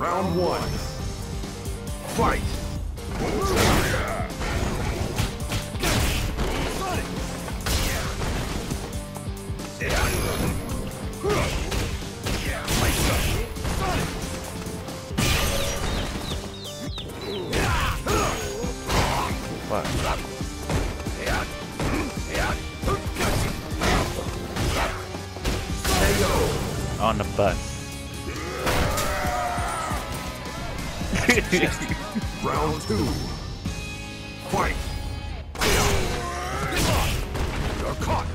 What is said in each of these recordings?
Round one. Fight! On the bus. Round two. Fight! You're caught!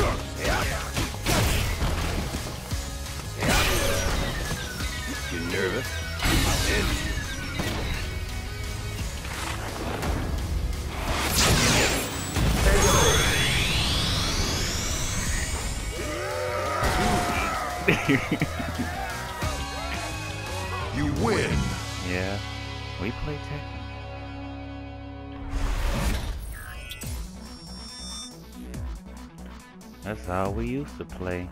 nervous? I'll end you. You win! yeah. We play Tekken. That's how we used to play.